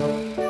you